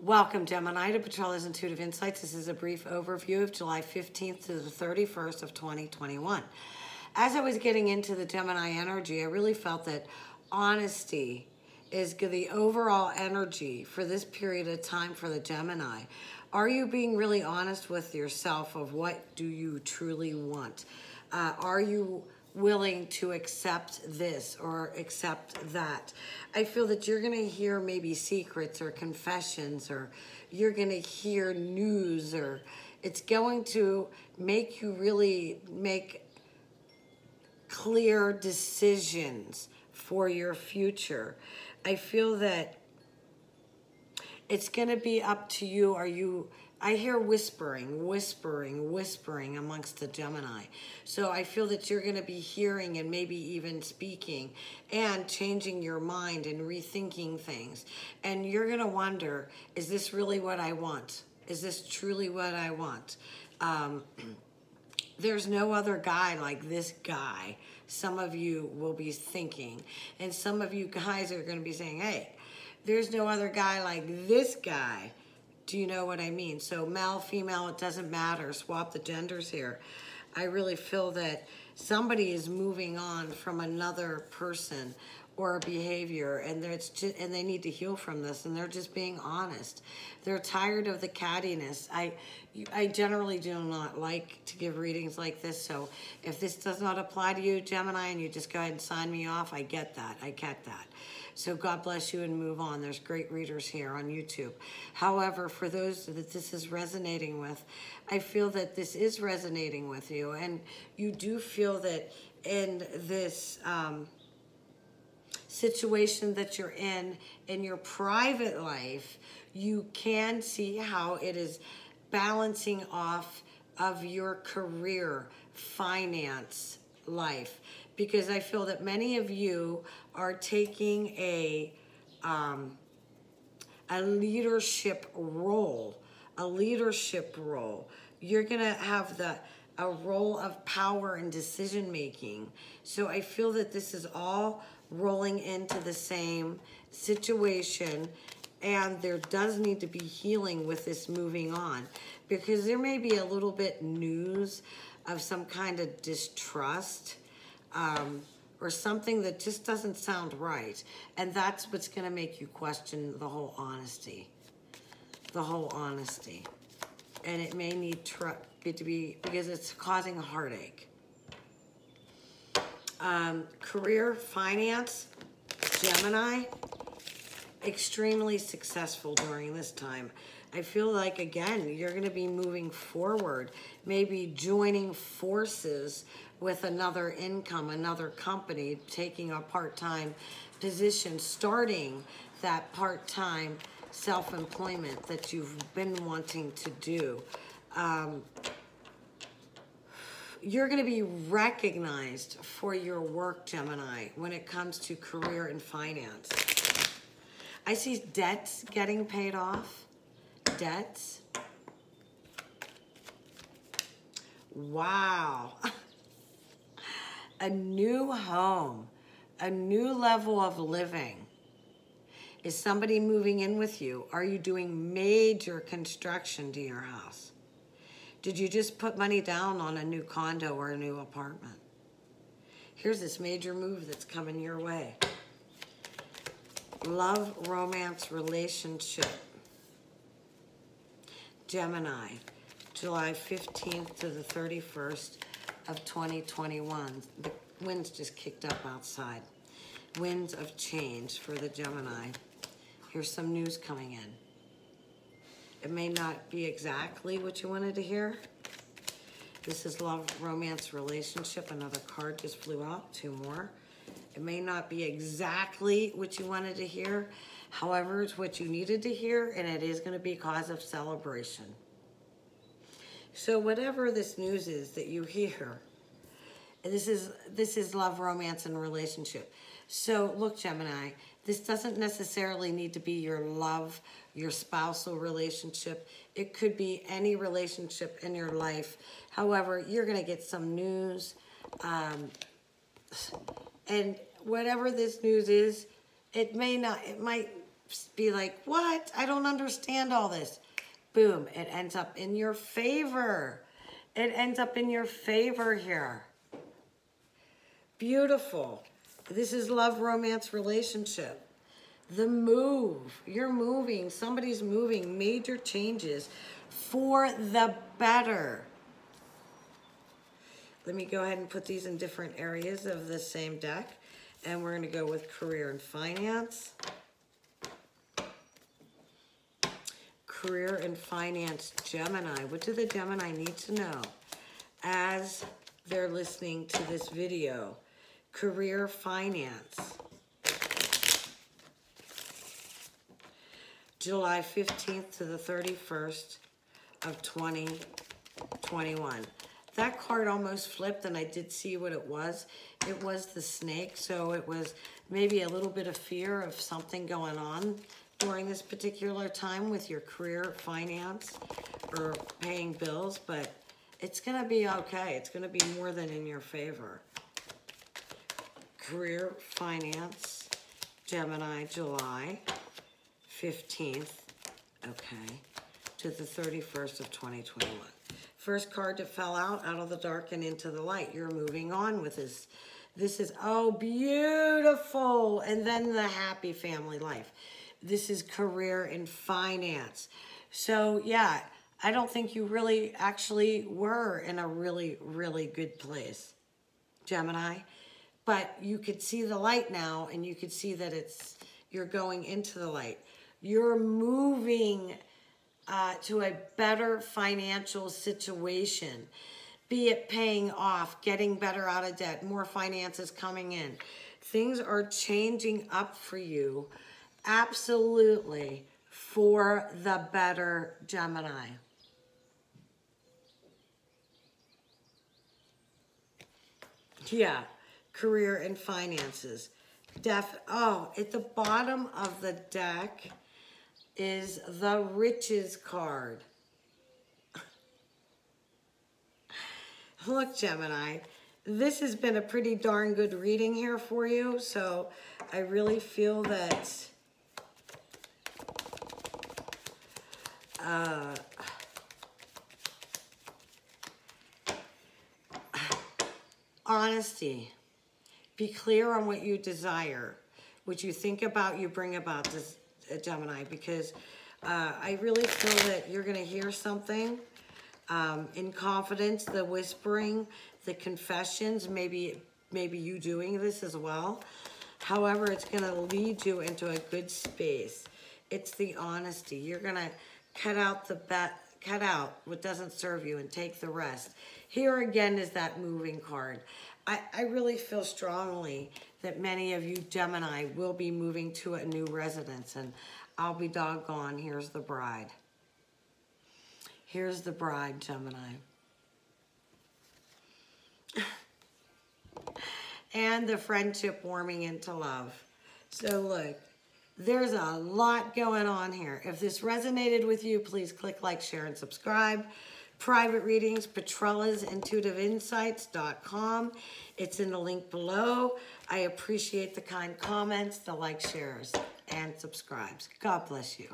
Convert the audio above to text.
Welcome, Gemini, to Petrella's Intuitive Insights. This is a brief overview of July 15th to the 31st of 2021. As I was getting into the Gemini energy, I really felt that honesty is the overall energy for this period of time for the Gemini. Are you being really honest with yourself of what do you truly want? Uh, are you willing to accept this or accept that. I feel that you're going to hear maybe secrets or confessions or you're going to hear news or it's going to make you really make clear decisions for your future. I feel that it's going to be up to you. Are you I hear whispering, whispering, whispering amongst the Gemini. So I feel that you're going to be hearing and maybe even speaking and changing your mind and rethinking things. And you're going to wonder, is this really what I want? Is this truly what I want? Um, there's no other guy like this guy. Some of you will be thinking, and some of you guys are going to be saying, hey, there's no other guy like this guy do you know what I mean? So male, female, it doesn't matter. Swap the genders here. I really feel that somebody is moving on from another person or a behavior and it's just, and they need to heal from this and they're just being honest. They're tired of the cattiness. I I generally do not like to give readings like this. So if this does not apply to you, Gemini, and you just go ahead and sign me off, I get that. I get that. So God bless you and move on. There's great readers here on YouTube. However, for those that this is resonating with, I feel that this is resonating with you. And you do feel that in this um, situation that you're in, in your private life, you can see how it is balancing off of your career, finance, life because I feel that many of you are taking a um, a leadership role, a leadership role. You're gonna have the a role of power and decision making. So I feel that this is all rolling into the same situation and there does need to be healing with this moving on because there may be a little bit news of some kind of distrust um, or something that just doesn't sound right. And that's what's going to make you question the whole honesty. The whole honesty. And it may need to be, because it's causing heartache. Um, career, finance, Gemini, extremely successful during this time. I feel like, again, you're going to be moving forward, maybe joining forces with another income, another company, taking a part-time position, starting that part-time self-employment that you've been wanting to do. Um, you're going to be recognized for your work, Gemini, when it comes to career and finance. I see debts getting paid off. Debts. Wow. a new home, a new level of living. Is somebody moving in with you? Are you doing major construction to your house? Did you just put money down on a new condo or a new apartment? Here's this major move that's coming your way. Love, romance, relationship. Gemini, July 15th to the 31st of 2021. The winds just kicked up outside. Winds of change for the Gemini. Here's some news coming in. It may not be exactly what you wanted to hear. This is love, romance, relationship. Another card just flew out, two more. It may not be exactly what you wanted to hear. However, it's what you needed to hear, and it is going to be cause of celebration. So whatever this news is that you hear, this is this is love, romance, and relationship. So look, Gemini, this doesn't necessarily need to be your love, your spousal relationship. It could be any relationship in your life. However, you're going to get some news. Um, and whatever this news is, it may not, it might be like, what? I don't understand all this. Boom, it ends up in your favor. It ends up in your favor here. Beautiful. This is love, romance, relationship. The move. You're moving. Somebody's moving. Major changes for the better. Let me go ahead and put these in different areas of the same deck. And we're going to go with career and finance. Career and finance Gemini. What do the Gemini need to know as they're listening to this video? Career finance. July 15th to the 31st of 2021. That card almost flipped and I did see what it was. It was the snake, so it was maybe a little bit of fear of something going on during this particular time with your career, finance, or paying bills, but it's gonna be okay. It's gonna be more than in your favor. Career, finance, Gemini, July 15th, okay, to the 31st of 2021. First card that fell out, out of the dark and into the light. You're moving on with this. This is, oh, beautiful. And then the happy family life. This is career and finance. So, yeah, I don't think you really actually were in a really, really good place, Gemini but you could see the light now and you could see that it's you're going into the light. You're moving uh, to a better financial situation. Be it paying off getting better out of debt more finances coming in. Things are changing up for you absolutely for the better gemini. Yeah career and finances. Def oh, at the bottom of the deck is the riches card. Look, Gemini, this has been a pretty darn good reading here for you. So I really feel that uh, honesty be clear on what you desire. What you think about, you bring about this uh, Gemini because uh, I really feel that you're going to hear something um, in confidence, the whispering, the confessions, maybe maybe you doing this as well. However, it's going to lead you into a good space. It's the honesty. You're going to cut out the bet, cut out what doesn't serve you and take the rest. Here again is that moving card. I, I really feel strongly that many of you Gemini will be moving to a new residence and I'll be doggone, here's the bride. Here's the bride, Gemini. and the friendship warming into love. So look, there's a lot going on here. If this resonated with you, please click like, share, and subscribe private readings, petrellasintuitiveinsights.com. It's in the link below. I appreciate the kind comments, the like, shares, and subscribes. God bless you.